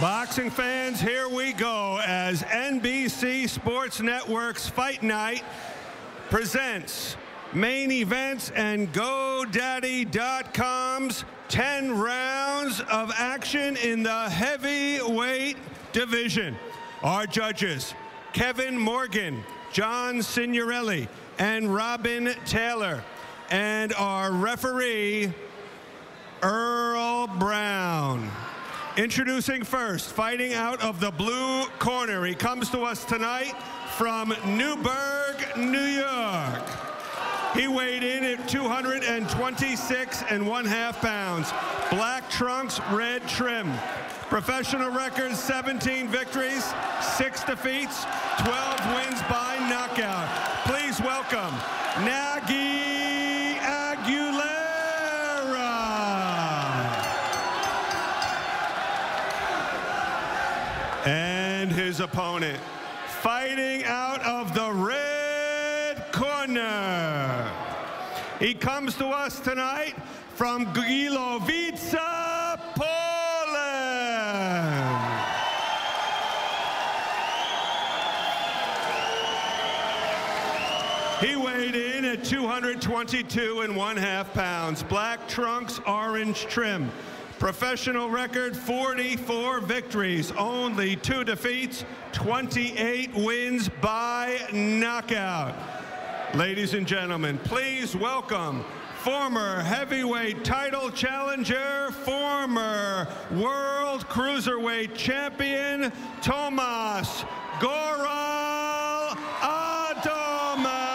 Boxing fans, here we go as NBC Sports Network's Fight Night presents main events and GoDaddy.com's 10 rounds of action in the heavyweight division. Our judges, Kevin Morgan, John Signorelli, and Robin Taylor. And our referee, Earl Brown. Introducing first, fighting out of the blue corner. He comes to us tonight from Newburgh, New York. He weighed in at 226 and one half pounds. Black trunks, red trim. Professional records, 17 victories, six defeats, 12 wins by knockout. Opponent, fighting out of the red corner. He comes to us tonight from Gliwice, Poland. He weighed in at 222 and one half pounds. Black trunks, orange trim. Professional record 44 victories, only two defeats, 28 wins by knockout. Ladies and gentlemen, please welcome former heavyweight title challenger, former world cruiserweight champion, Tomas Goral Adamek.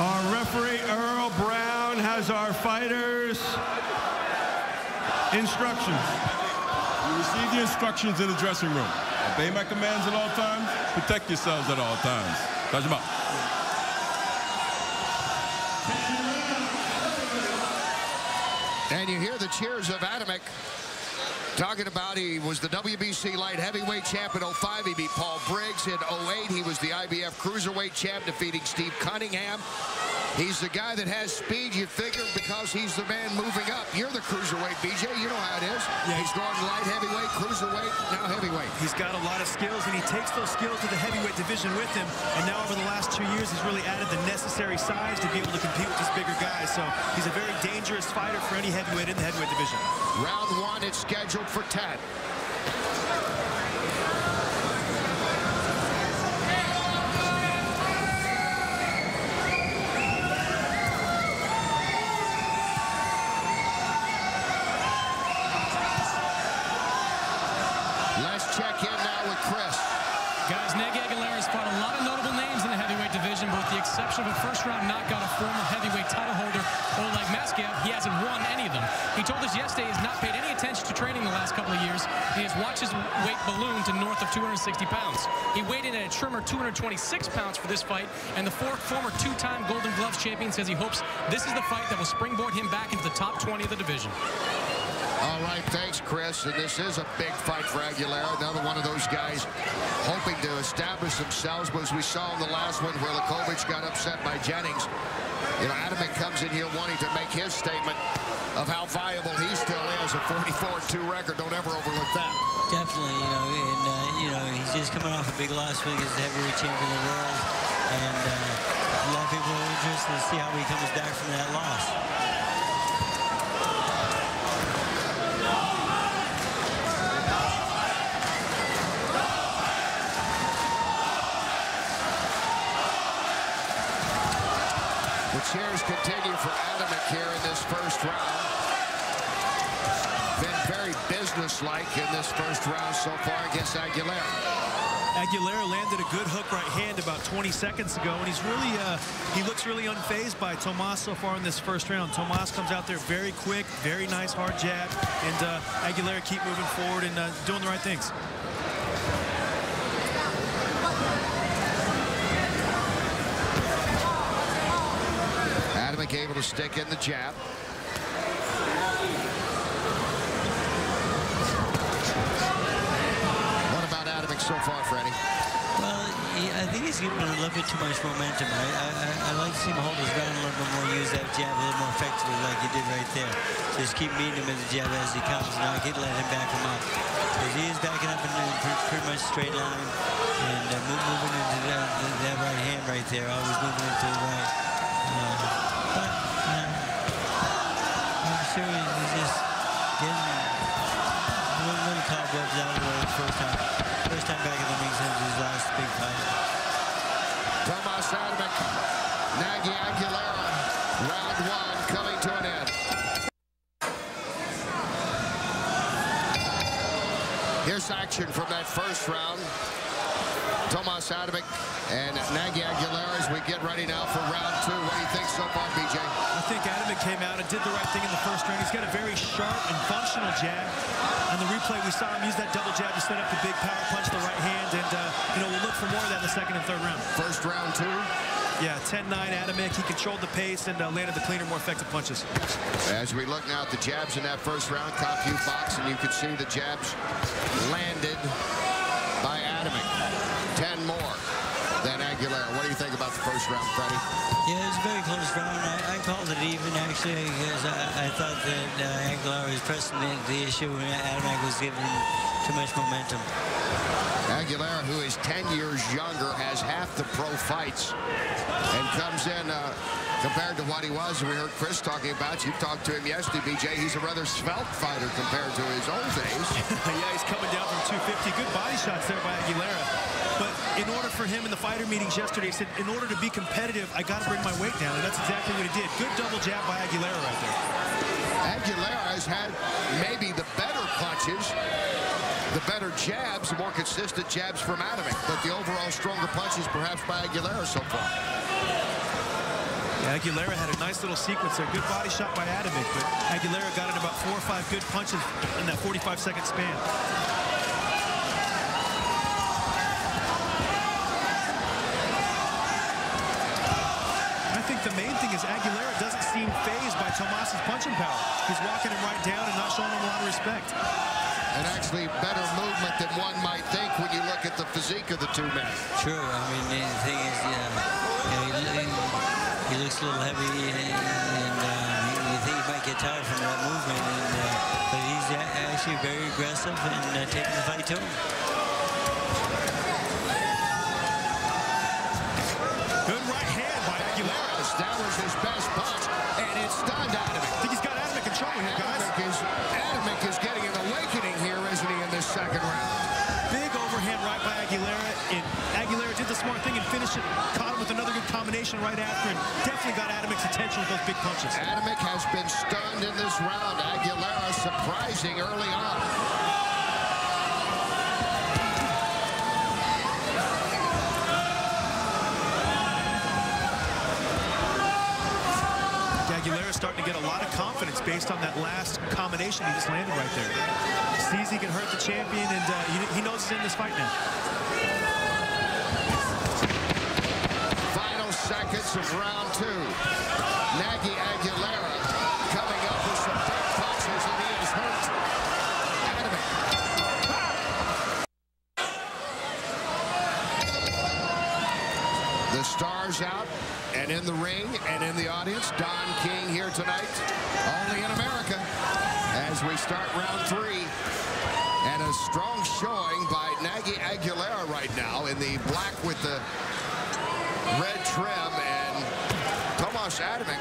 Our referee, Earl Brown, has our fighters' instructions. You receive the instructions in the dressing room. Obey my commands at all times. Protect yourselves at all times. Touch them up. And you hear the cheers of Adamek talking about he was the WBC light heavyweight champ in 05. He beat Paul Briggs in 08. He was the IBF cruiserweight champ, defeating Steve Cunningham. He's the guy that has speed, you figure, because he's the man moving up. You're the cruiserweight, BJ. You know how it is. Yeah. He's going light heavyweight, cruiserweight, now heavyweight. He's got a lot of skills, and he takes those skills to the heavyweight division with him. And now over the last two years, he's really added the necessary size to be able to compete with these bigger guys. So he's a very dangerous fighter for any heavyweight in the heavyweight division. Round one, it's scheduled for 10. First-round knockout of former heavyweight title holder Oleg Maskaev, he hasn't won any of them. He told us yesterday he has not paid any attention to training the last couple of years. He has watched his weight balloon to north of 260 pounds. He weighed in at a trimmer 226 pounds for this fight, and the four, former two-time Golden Gloves champion says he hopes this is the fight that will springboard him back into the top 20 of the division. All right, thanks, Chris. And this is a big fight for Aguilera. Another one of those guys hoping to establish themselves. But as we saw in the last one where Lakovic got upset by Jennings, you know, Adamek comes in here wanting to make his statement of how viable he still is. A 44-2 record. Don't ever overlook that. Definitely, you know, and uh, you know, he's just coming off a big loss week as the heavyweight champion of the world, and uh, a lot of people are interested to see how he comes back from that loss. For Adamek here in this first round. Been very businesslike in this first round so far against Aguilera. Aguilera landed a good hook right hand about 20 seconds ago, and he's really, uh, he looks really unfazed by Tomas so far in this first round. Tomas comes out there very quick, very nice hard jab, and uh, Aguilera keep moving forward and uh, doing the right things. Able to stick in the jab. What about Adamek so far, Freddie? Well, I think he's giving a little bit too much momentum. I, I, I- I like to see him hold his ground a little no more use that jab a little more effectively like he did right there. Just keep meeting him with the jab as he comes. Now keep let him back him up. Because he is backing up in pretty, pretty much straight line and uh, moving into that, that, right hand right there, always moving into the right. Time back in the ring since his last big fight. Tomas Adamek, Nagy Aguilera, round one coming to an end. Here's action from that first round. Tomas Adamek and Nagy Aguilera as we get ready now for round two. What do you think so far, BJ? I think Adamek came out and did the right thing in the first round. He's got a very sharp and functional jab. On the replay, we saw him use that double jab to set up the big power punch, the right hand, and, uh, you know, we'll look for more of that in the second and third round. First round two. Yeah, 10-9 Adamek. He controlled the pace and uh, landed the cleaner, more effective punches. As we look now at the jabs in that first round, CompuBox, box, and you can see the jabs landed by Adamek. 10 more than Aguilera. What do you think about the first round, Freddie? Yeah, it was a very close round. I, I called it even, actually, because I, I thought that uh, Aguilera was pressing the, the issue and Adamek was giving too much momentum. Aguilera, who is 10 years younger, has half the pro fights and comes in uh, compared to what he was. We heard Chris talking about. You talked to him yesterday, BJ. He's a rather svelte fighter compared to his old days. yeah, he's coming down from 250. Good body shots there by Aguilera. In order for him in the fighter meetings yesterday, he said, in order to be competitive, I got to bring my weight down. And that's exactly what he did. Good double jab by Aguilera right there. Aguilera has had maybe the better punches the better jabs, the more consistent jabs from Adamek, but the overall stronger punches perhaps by Aguilera so far. Yeah, Aguilera had a nice little sequence there. Good body shot by Adamek, but Aguilera got in about four or five good punches in that 45-second span. I think the main thing is Aguilera doesn't seem phased by Tomas's punching power. He's walking him right down and not showing him a lot of respect and actually better movement than one might think when you look at the physique of the two men. True. I mean, the thing is, yeah, he, he, looks a little heavy, and, and uh, you think he might get tired from that movement, and, uh, but he's actually very aggressive and uh, taking the fight to him. Good right hand by Aguilera. That was his best punch, it stunned. I think he's got Adamek in trouble here, guys. Adamek is, Adamek is getting an awakening here, isn't he, in this second round? Big overhand right by Aguilera. And Aguilera did the smart thing and finished it. Caught him with another good combination right after and definitely got Adamek's attention with those big punches. Adamek has been stunned in this round. Aguilera surprising early on. Get a lot of confidence based on that last combination he just landed right there. Sees he can hurt the champion, and uh, he, he knows he's in this fight now. Final seconds of round two. Nagy Aguilera coming up with some big punches, and he is hurt. The stars out. And in the ring and in the audience, tonight, only in America, as we start round three. And a strong showing by Nagy Aguilera right now in the black with the red trim. And Tomas Adamek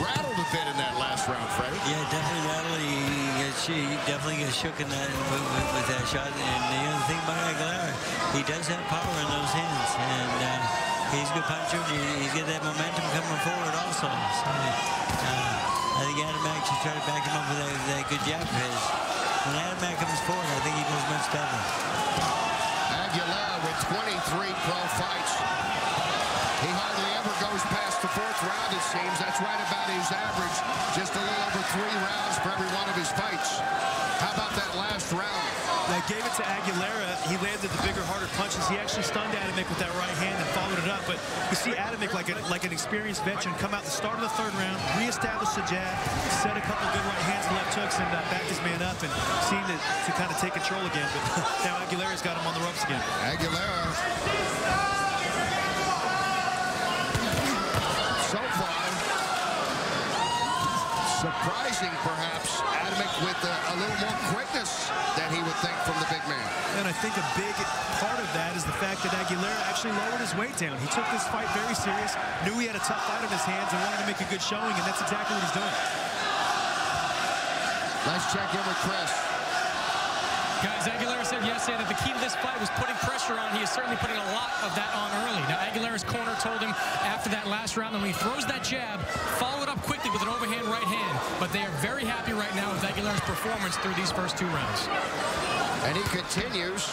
rattled a bit in that last round, Freddie. Yeah, definitely rattled. He definitely gets shook in that with, with, with, that shot. And the other thing about Aguilera, he does have power in those hands. And uh, He's a good puncher. He's got that momentum coming forward also. So, uh, I think Adamek should try to back him up with that, that good jab of his. When Adamek comes forward, I think he does much better. Aguilera with 23 pro fights. He ever goes past the fourth round, it seems. That's right about his average. Just a little over three rounds for every one of his fights. How about that last round? That gave it to Aguilera. He landed the bigger, harder punches. He actually stunned Adamek with that right hand and followed it up. But you see Adamek like, a, like an experienced veteran come out the start of the third round, reestablish the jab, set a couple good right hands and left hooks, and uh, back his man up and seemed to, to kind of take control again. But now Aguilera's got him on the ropes again. Aguilera so far with a, a little more quickness than he would think from the big man. And I think a big part of that is the fact that Aguilera actually lowered his weight down. He took this fight very serious, knew he had a tough fight on his hands, and wanted to make a good showing, and that's exactly what he's doing. Let's check in with Chris. Guys, Aguilera said yesterday that the key to this fight was putting pressure on. He is certainly putting a lot of that on early. Now, Aguilera's corner told him after that last round that when he throws that jab, follow it up quickly with an overhand right hand. But they are very happy right now with Aguilera's performance through these first two rounds. And he continues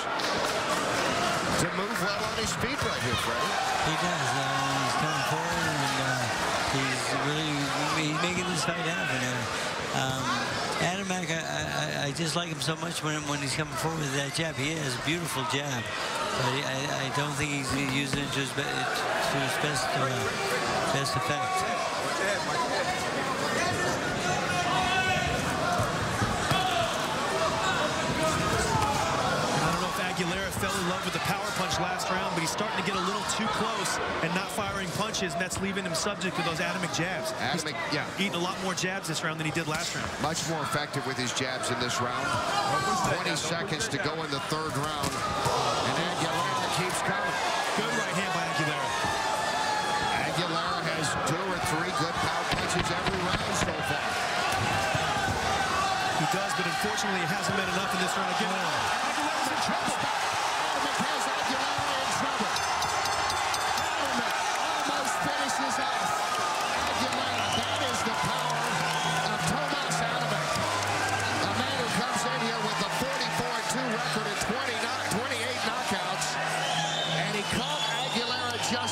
to move well on his feet right here, Freddie. He does. Uh, he's coming forward, and uh, he's really he's making this fight happen. Uh, um, Adamek, I, I, I, just like him so much when, when he's coming forward with that jab. He has a beautiful jab, but I, I, don't think he's using it to his, to his best, uh, best effect. Aguilera fell in love with last round, but he's starting to get a little too close and not firing punches, and that's leaving him subject to those atomic jabs. Adamek, yeah. Eating a lot more jabs this round than he did last round. Much more effective with his jabs in this round. 20 seconds to go in the third round, and Aguilera keeps coming. Good right hand by Aguilera. Aguilera has two or three good power punches every round so far. He does, but unfortunately it hasn't been enough in this round. Again,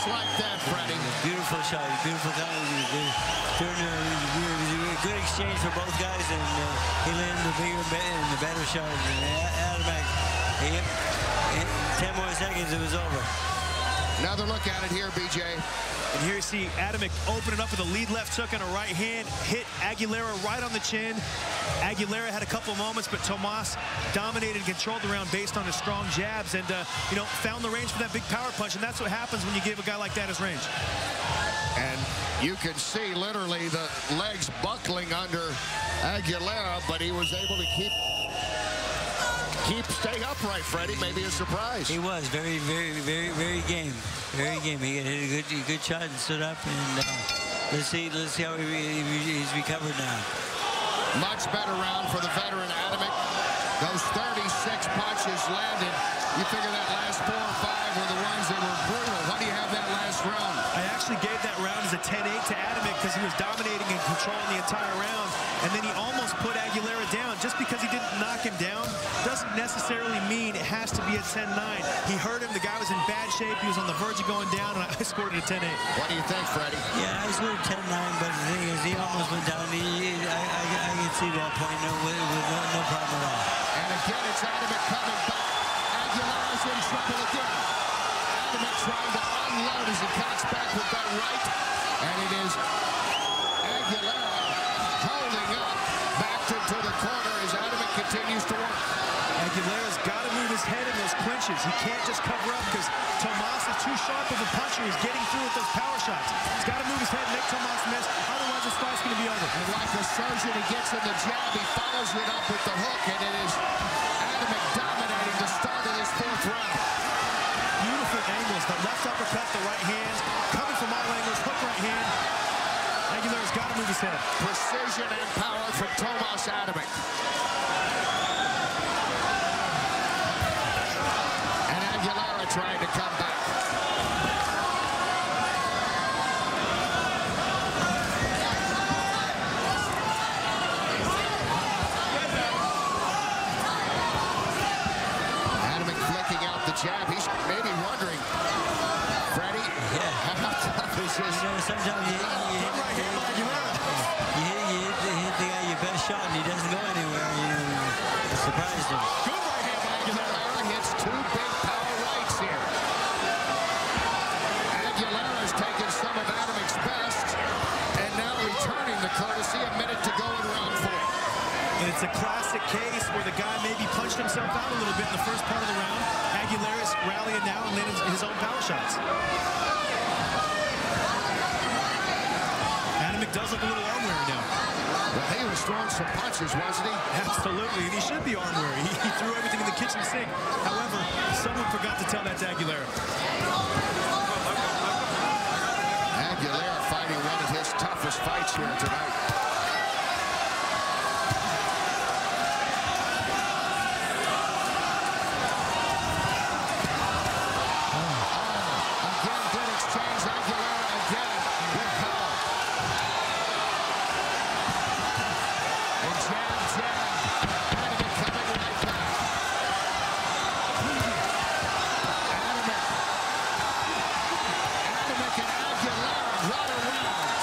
like that, Freddie. Beautiful shot, beautiful time. Good exchange for both guys, and uh, he landed the bigger and the better shot. And Adamek, he, in 10 more seconds, it was over. Another look at it here, BJ. And here you see Adamek opening up with a lead left hook and a right hand, hit Aguilera right on the chin. Aguilera had a couple moments, but Tomas dominated and controlled the round based on his strong jabs and, uh, you know, found the range for that big power punch, and that's what happens when you give a guy like that his range. And you can see literally the legs buckling under Aguilera, but he was able to keep keep stay upright, Freddie. Maybe a surprise. He was very, very, very, very game. Very game. He hit a good, a good shot and stood up. And uh, let's see, let's see how he, he's recovered now. Much better round for the veteran Adamek. Those 36 punches landed. You figure that last four or five were the ones that were brutal. How do you have that last round? I actually gave that round as a 10-8 to Adamek because he was dominating and controlling the entire round. And then he almost put Aguilera down. Just because he didn't knock him down doesn't necessarily mean it has to be a 10-9. He hurt him. The guy was in bad shape. He was on the verge of going down, and I scored it a 10-8. What do you think, Freddie? Yeah, I scored 10-9, but the thing is, he almost went down. He, I, I, I can see that point no, with, with no, no problem at all. And again, it's Adamek coming back. Aguilera's in trouble again. Adamek trying to unload as he cuts back with that right. And it is Aguilera holding up. Backed into the corner as Adamek continues to work. Aguilera's got to move his head in those clinches. He can't just cover up because Tomas is too sharp of a puncher. He's getting through with those power shots. He's got to move his head and make Tomas miss. Otherwise, this fight's going to be over. And like a surgeon, he gets in the jab. He follows it up with the hook, and it is Adamek dominating the start of this fourth round. The left uppercut, the right hand. Coming from all angles, hook right hand. Aguilera's got to move his head. Precision and power from Tomas Adamek. And Aguilera trying to come back. Adamek flicking out the jab. He's maybe wondering, Freddie, Yeah. how tough is this? You know, hit, you, hit, you hit, the guy your best shot, and he doesn't go anywhere. You surprised him. Hits two big power rights here. Taken some of Adamek's best and now returning the courtesy. A minute to go in round four. It's a classic case where the guy maybe punched himself out a little bit in the first part of the round. Aguilera's rallying now and landing his own power shots. Adamek does look a little arm weary now. Well, he was throwing some punches, wasn't he? Absolutely, and he should be arm weary. He, he threw everything in the kitchen sink. However, someone forgot to tell that to Aguilera. Aguilera fighting one of his toughest fights here tonight. Again, good exchange. Aguilera again. Good call. And jab, jab. Adamek coming right back. Adamek. Adamek and Aguilera. What a round.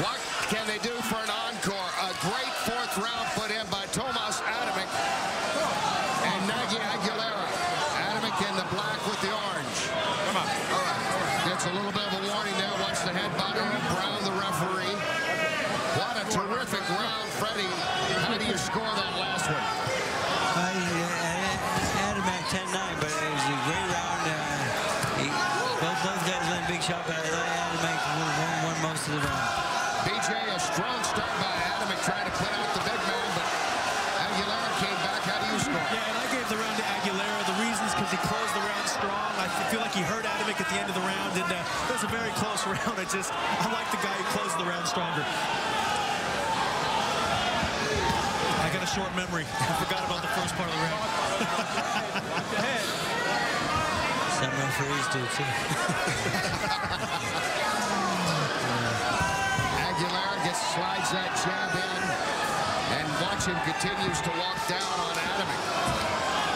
What can they do for an encore? A great fourth round put in by Tomas Adamek and Nagy Aguilera. Adamek in the black with the orange. Come on. All right. Gets a little bit of a warning there. Wants the headbutter. Brown, the referee. What a terrific round, Freddie. How do you score that last one? I had him at 10-9, but it was a great round. Uh, he, both, both guys went big shot, but I thought Adamek won, won most of the round. BJ, a strong start by Adamek trying to put out the big man, but Aguilera came back. How do you score? Yeah, and I gave the round to Aguilera. The reason is because he closed the round strong. I feel like he hurt Adamek at the end of the round, and uh, it was a very close round. I just, I like the guy who closed the round stronger. I got a short memory. I forgot about the first part of the round. Some referees do, too. Aguilera gets slides that jab in, and watch him continues to walk down on Adamek.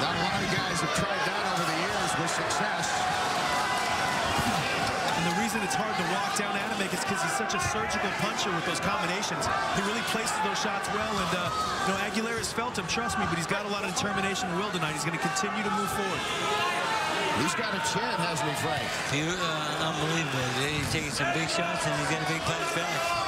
Not a lot of guys have tried that over the years success. And the reason it's hard to walk down Adamek is because he's such a surgical puncher with those combinations. He really places those shots well, and uh, you know Aguilera's felt him, trust me, but he's got a lot of determination and will tonight. He's going to continue to move forward. He's got a chin, hasn't he, Frank? He, uh, unbelievable. He's taking some big shots, and he's got a big punch back.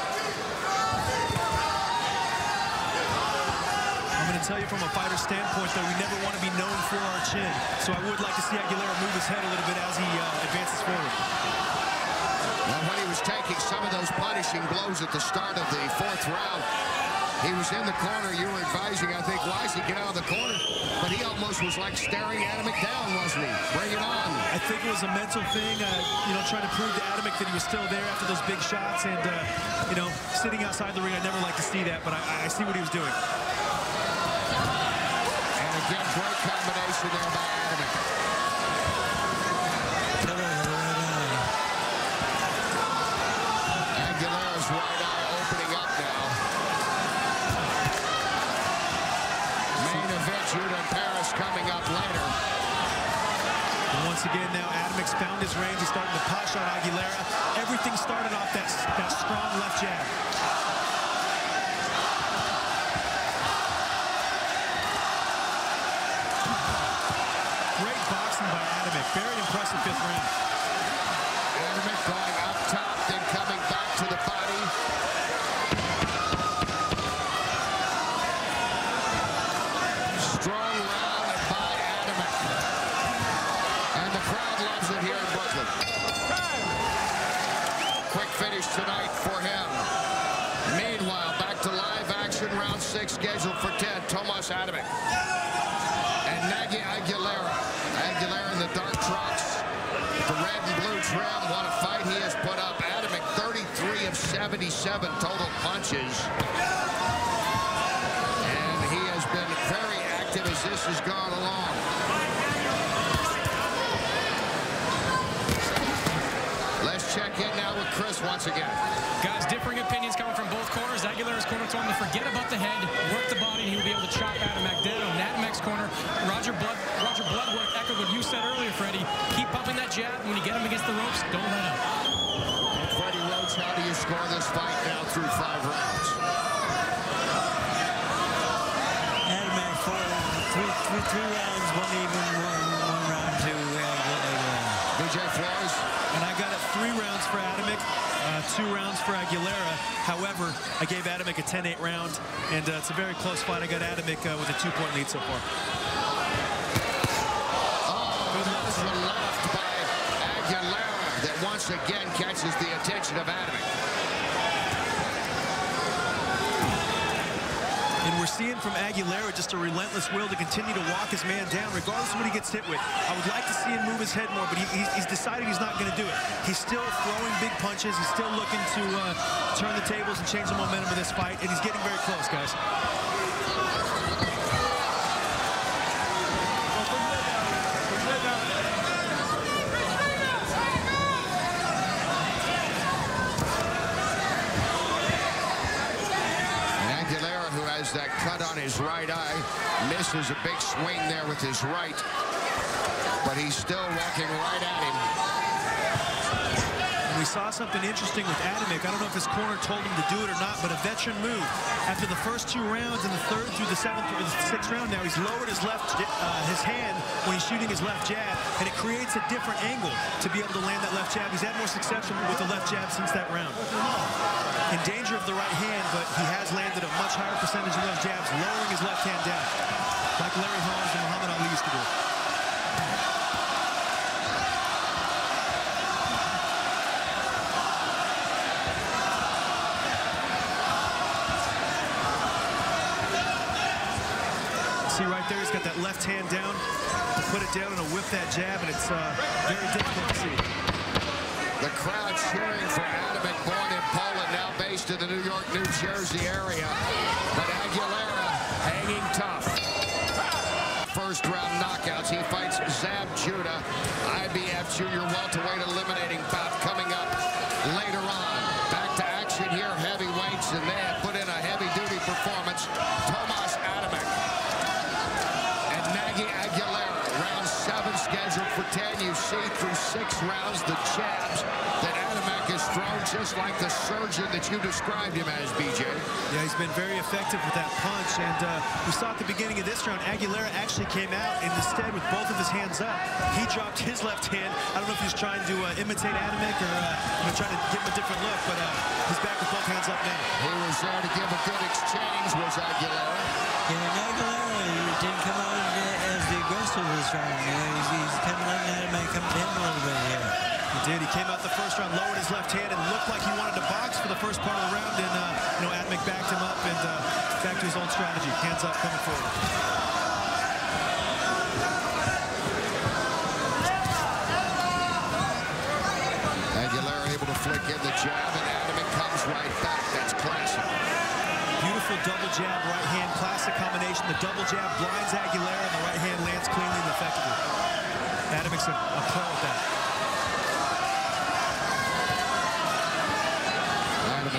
To tell you from a fighter standpoint that we never want to be known for our chin. So I would like to see Aguilera move his head a little bit as he uh, advances forward. Well, when he was taking some of those punishing blows at the start of the fourth round, he was in the corner. You were advising, I think, wisely, get out of the corner. But he almost was like staring Adamek down, wasn't he? Bring it on. I think it was a mental thing, uh, you know, trying to prove to Adamek that he was still there after those big shots. And, uh, you know, sitting outside the ring, I never like to see that, but I, I see what he was doing. Again, great combination there by eye. Aguilera's right eye opening up now. Main event, Judah Paris coming up later. And once again, now Adamek's found his range. He's starting to pot shot Aguilera. Everything started off that, that strong left jab. Fifth round. Adamek going up top, then coming back to the body. Strong round by Adamek. And the crowd loves it here in Brooklyn. Quick finish tonight for him. Meanwhile, back to live action, round six scheduled for 10. Tomas Adamek. And Nagy Aguilera. Aguilera in the dark trunks. The blue trim. What a fight he has put up. Adamek 33 of 77 total punches. And he has been very active as this has gone along. Let's check in now with Chris once again. Guys, differing opinions coming from both corners. Aguilera's corner told him to forget about the head, work the body, and he will be able to chop Adamek dead. On Adamek's corner, Roger Blood, Roger Bloodworth echoed what you said earlier, Freddie. Keep pumping that jab. and When you get him against the ropes, don't let him. Freddie Roach, how do you score this fight now through five rounds? Adamek four, three, three, three rounds, one even, one, one round to Aguilera. BJ Flores? And I got it three rounds for Adamek, uh, two rounds for Aguilera. However, I gave Adamek a 10-8 round, and uh, it's a very close fight. I got Adamek uh, with a two-point lead so far. Oh, left by Aguilera that once again catches the attention of Adamek. And we're seeing from Aguilera just a relentless will to continue to walk his man down, regardless of what he gets hit with. I would like to see him move his head more, but he, he's, he's, decided he's not going to do it. He's still throwing big punches. He's still looking to uh, turn the tables and change the momentum of this fight, and he's getting very close, guys. Right eye. Misses a big swing there with his right. But he's still walking right at him. Saw something interesting with Adamek. I don't know if his corner told him to do it or not, but a veteran move. After the first two rounds and the third through the seventh or the sixth round now, he's lowered his left uh, his hand when he's shooting his left jab, and it creates a different angle to be able to land that left jab. He's had more success with the left jab since that round in danger of the right hand, but he has landed a much higher percentage of those jabs, lowering his left hand down, like Larry Holmes and Muhammad Ali used to do. See right there, he's got that left hand down, to put it down and a whip that jab, and it's uh, very difficult to see. The crowd cheering for Adamek, born in Poland, now based in the New York, New Jersey area. But Aguilera hanging tough. First round knockouts. He fights Zab Judah, IBF junior welterweight eliminating bout coming up later on. Back to action here, heavyweights, and they have put in a heavy-duty performance. Tomas Adamek and Nagy Aguilera, round seven scheduled for 10. You see through six rounds the jabs thrown just like the surgeon that you described him as, BJ. Yeah, he's been very effective with that punch. And uh, we saw at the beginning of this round, Aguilera actually came out and instead with both of his hands up, he dropped his left hand. I don't know if he's trying to uh, imitate Adamek or uh, you know, trying to give him a different look, but uh, he's back with both hands up now. He was there to give a good exchange, was Aguilera. Yeah, Aguilera didn't come out as the aggressor this round. You know, he's, he's kind of letting Adamek come down a little bit here. He did. He came out the first round, lowered his left hand, and looked like he wanted to box for the first part of the round. And, uh, you know, Adamek backed him up and uh, back to his own strategy. Hands up, coming forward. Aguilera able to flick in the jab, and Adamek comes right back. That's classic. Beautiful double jab, right hand, classic combination. The double jab blinds Aguilera, and the right hand lands cleanly and effectively. Adamek's a, a pro at that.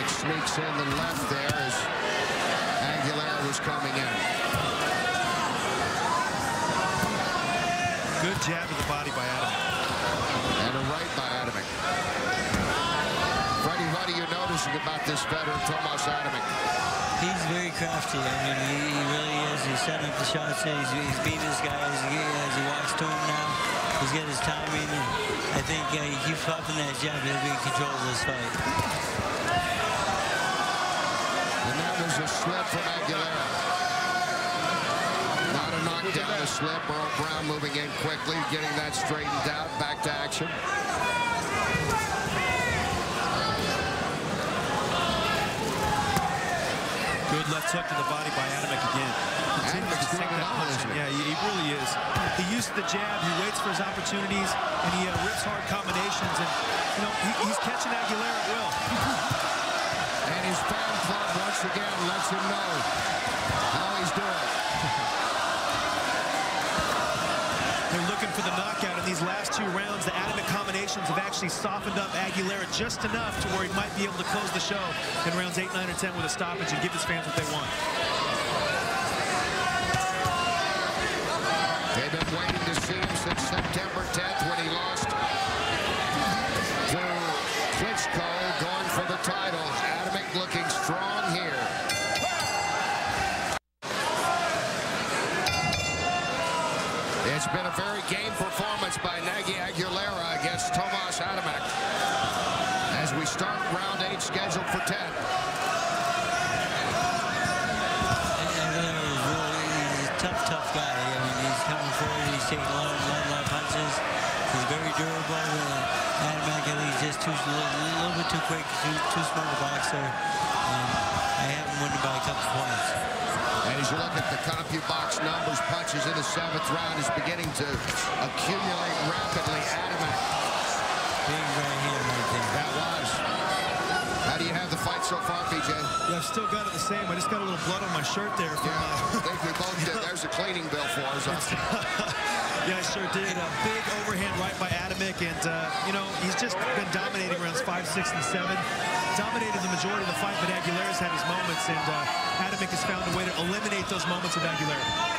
Sneaks in the left there as Aguilera was coming in. Good jab to the body by Adamek. And a right by Adamek. Freddie, what are you noticing about this veteran, Tomas Adamek? He's very crafty. I mean, he, he really is. He's setting up the shots. He's, he's beating his guys as he, as he walks to him now. He's got his timing. And I think uh, he keeps popping that jab. He'll be in control of this fight a slip from Aguilera. Not a knockdown, a slip. Earl Brown moving in quickly, getting that straightened out. Back to action. Good left hook to the body by Adamek again. Adamek's doing it all, isn't Yeah, he, he, really is. He uses the jab, he waits for his opportunities, and he uh, rips hard combinations. And, you know, he, he's catching Aguilera at will. and his fan club once again lets him know how he's doing. They're looking for the knockout in these last two rounds. The Adamek combinations have actually softened up Aguilera just enough to where he might be able to close the show in rounds 8, 9, or 10 with a stoppage and give his fans what they want. Too quick, too, too smart to box there. And I have him winning by a couple points. And as you look at the CompuBox numbers, punches in the seventh round is beginning to accumulate rapidly. Adamek. Big right hand right there. That was. How do you have the fight so far, BJ? Yeah, I've still got it the same. I just got a little blood on my shirt there. Yeah, uh, I think we both did. There's a cleaning bill for us. huh? Yeah, I sure did. A big overhand right by Adamek, and, uh, you know, he's just been dominating rounds five, six, and seven. Dominated the majority of the fight, but Aguilera's had his moments, and uh, Adamek has found a way to eliminate those moments with Aguilera.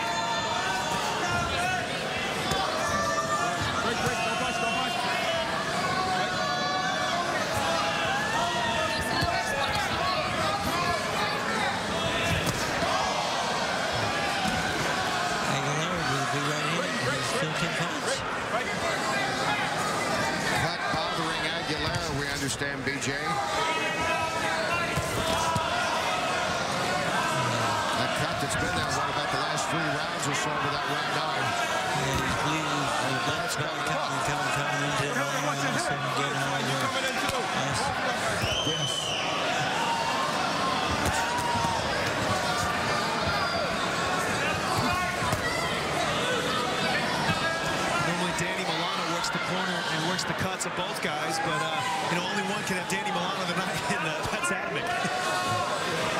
The corner and works the cuts of both guys, but, uh, you know, only one can have Danny Milano tonight, and uh, that's Adamek.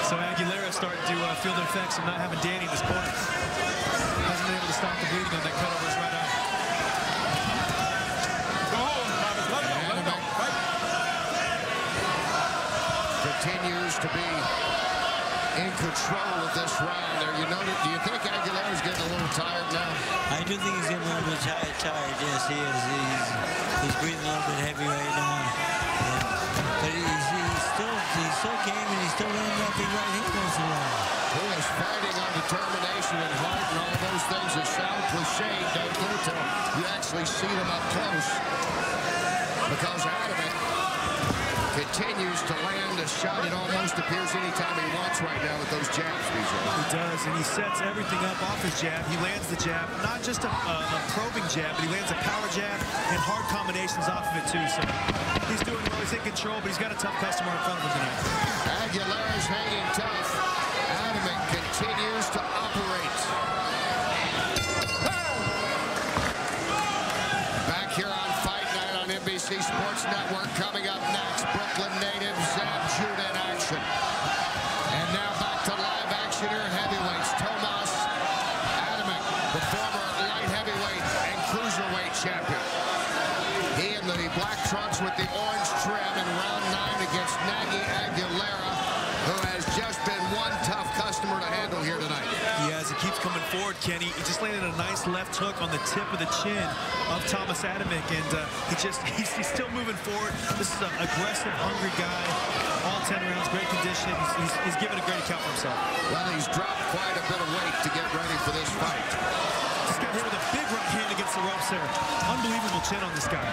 so Aguilera starting to uh, feel the effects of not having Danny in his corner. Hasn't been able to stop the bleeding on that cut over his right eye. Go home, Travis. Let him go, let him go. Right? Continues to be in control of this round there. You know, do you think Aguilera's getting a little tired now? I do think he's getting a little bit tired. tired. Yes, he is. He's, he's breathing a little bit heavy right now. And, but he's, he's still he's still game and he's still landing that big right hand once in a while. He is fighting on determination and heart and all those things that sound cliche, don't till you actually see them up close. Because Adamek continues to land a shot. It almost appears anytime he wants right now with those jabs. He does, and he sets everything up off his jab. He lands the jab, not just a, a, a probing jab, but he lands a power jab and hard combinations off of it, too. So he's doing well. He's in control, but he's got a tough customer in front of him tonight. Aguilera's hanging tough. Adamek continues to operate. Back here on Fight Night on NBC Sports Network. Coming up next, Brooklyn native Zab Judah in action. And now back to live action here, heavyweights. Tomas Adamek, the former light heavyweight and cruiserweight champion. He in the black trunks with the orange trim in round nine against Nagy Aguilera, who has just been one tough customer to handle here tonight. Yeah, as he keeps coming forward, Kenny, he just landed a nice left hook on the tip of the chin of Thomas Adamek, and uh, he just, he's, he's still moving forward. This is an aggressive, hungry guy. All 10 rounds, great condition. He's, he's, he's giving a great account for himself. Well, he's dropped quite a bit of weight to get ready for this fight. Just got hit with a big right hand against the ropes there. Unbelievable chin on this guy.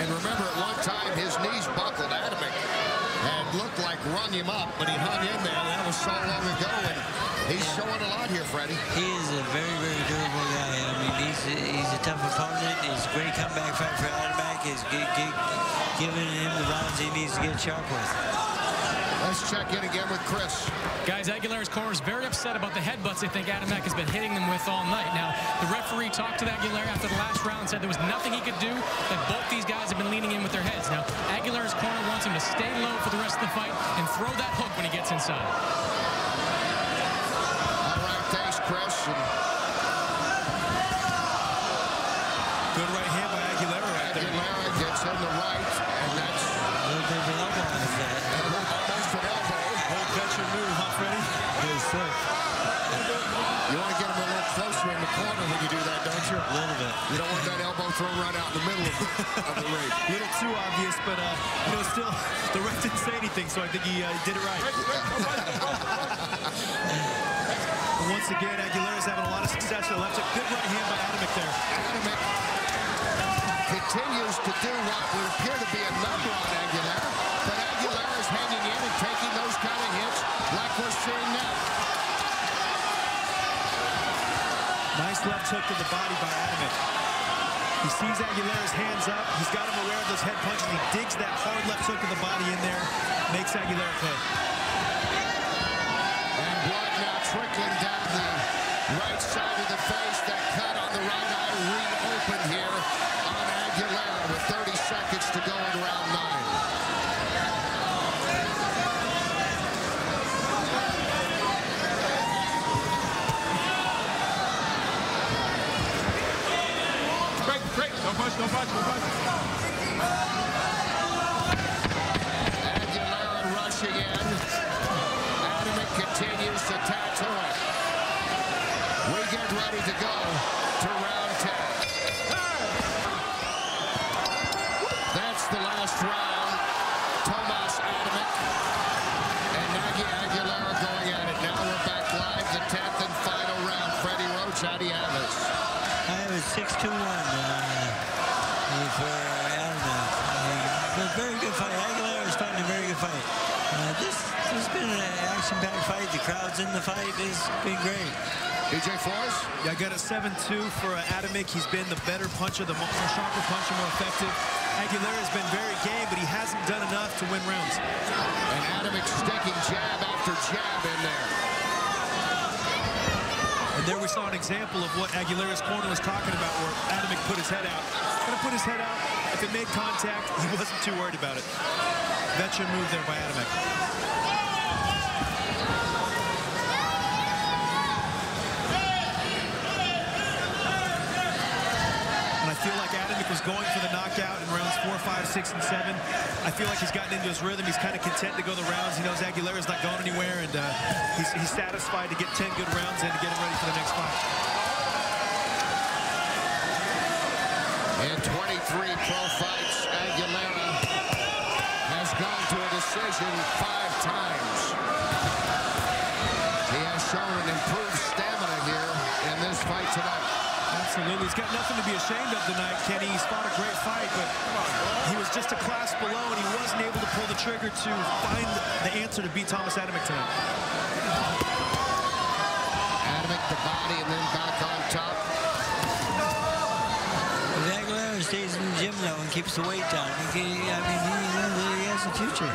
And remember, at one time, his knees buckled. Adamek had looked like rung him up, but he hung in there. That was so long ago, and he's showing a lot here, Freddie. He is a very, very durable guy. I mean, he's a, he's a tough opponent. He's a great comeback fight for Adamek. He's gi- gi- giving him the rounds he needs to get sharp with. Let's check in again with Chris. Guys, Aguilera's corner is very upset about the headbutts they think Adamek has been hitting them with all night. Now, the referee talked to Aguilera after the last round and said there was nothing he could do, that both these guys have been leaning in with their heads. Now, Aguilera's corner wants him to stay low for the rest of the fight and throw that hook when he gets inside. All right, thanks, Chris. And Good right hand by Aguilera right there. Aguilera gets in the right, and that's A little bit of an elbow after that. almost an elbow. Old veteran move, huh, Freddie? Yes, sir. You want to get him a little closer in the corner when you do that, don't you? A little bit. You don't want that elbow thrown right out in the middle of the, of the ring. A little too obvious, but, uh, you know, still, the ref didn't say anything, so I think he uh, did it right. Once again, Aguilera's having a lot of success. The left hook, good right hand by Adamek there. Adamek continues to do what would appear to be a number on Aguilera, but Aguilera is hanging in and taking those kind of hits like we're seeing now. Nice left hook to the body by Adamek. He sees Aguilera's hands up. He's got him aware of those head punches. He digs that hard left hook of the body in there, makes Aguilera pay. And blood now trickling down the right side of the face. That cut on the right eye reopened here on Aguilera with 30 seconds to go in round nine. Break, break. Don't punch, don't punch, don't punch. Aguilera rushing in. Adamek continues to tattoo it. We get ready to go to 6-2-1 uh, for Adamek. Uh, very good fight. Aguilar is fighting a very good fight. Uh, this, this has been an action-packed fight. The crowd's in the fight. It's been great. BJ Flores? Yeah, I got a 7-2 for uh, Adamek. He's been the better puncher, the more, sharper puncher, more effective. Aguilera's been very game, but he hasn't done enough to win rounds. And Adamek sticking jab after jab in there. There we saw an example of what Aguilera's corner was talking about, where Adamek put his head out. Gonna put his head out. If it made contact, he wasn't too worried about it. Veteran move there by Adamek. And I feel like Adamek was going for the knockout in rounds four, five, six, and seven. I feel like he's gotten into his rhythm. He's kind of content to go the rounds. He knows Aguilera's not going anywhere, and uh, he's, he's satisfied to get 10 good rounds and to get him ready for the next fight. In 23 pro fights, Aguilera has gone to a decision five times. He has shown an improved stamina here in this fight tonight. Absolutely. He's got nothing to be ashamed of tonight, Kenny. He's fought a great fight, but he was just a class below, and he wasn't able to pull the trigger to find the answer to beat Thomas Adamek tonight. Adamek the body and then back on top. If Aguilera stays in the gym, though, and keeps the weight down, he I mean, he, he has a future.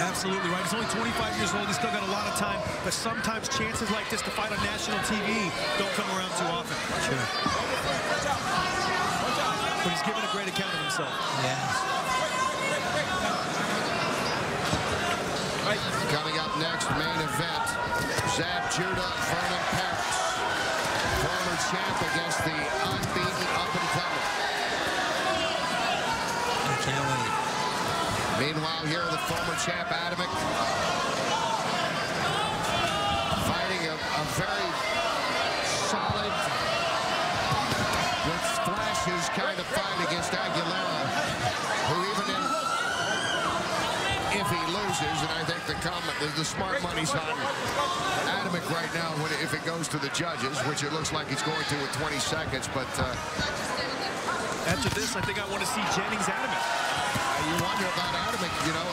Absolutely right. He's only 25 years old. He's still got a lot of time, but sometimes chances like this to fight on national TV don't come around too often. Sure. But he's given a great account of himself. Yeah. Coming up next, main event. Zab Judah, Vernon Paris. Former champ against the unbeaten up-and-comer. I can't wait. Meanwhile, here the former champ Adamek fighting a, a very solid, with flashes kind of fight against Aguilera, who even in, if he loses, and I think the comment, the, the smart money's on Adamek right now when if it goes to the judges, which it looks like he's going to with 20 seconds, but uh, After this, I think I want to see Jennings Adamek. you wonder about Adamek, you know,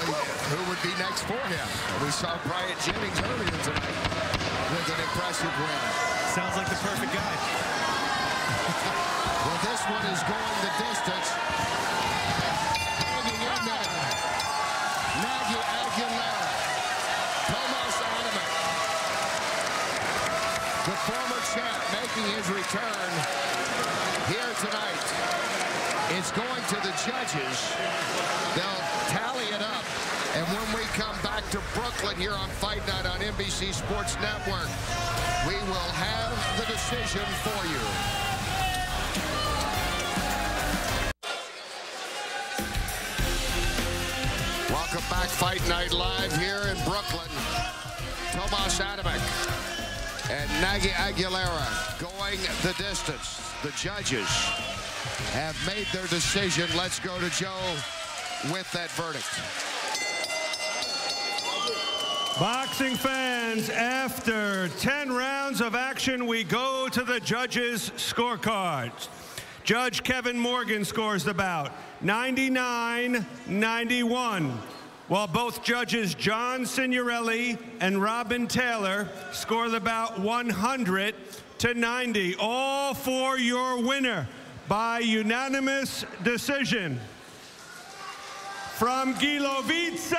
who would be next for him. We saw Bryant Jennings earlier tonight with an impressive win. Sounds like the perfect guy. This one is going the distance. Hanging in there. Nagy Aguilera. Tomasz Adamek. The former champ making his return here tonight. It's going to the judges. They'll tally it up. And when we come back to Brooklyn here on Fight Night on NBC Sports Network, we will have the decision for you. Fight Night Live here in Brooklyn. Tomasz Adamek and Nagy Aguilera going the distance. The judges have made their decision. Let's go to Joe with that verdict. Boxing fans, after 10 rounds of action, we go to the judges' scorecards. Judge Kevin Morgan scores the bout 99-91, while both judges John Signorelli and Robin Taylor score the bout 100 to 90. All for your winner by unanimous decision. From Gilowice,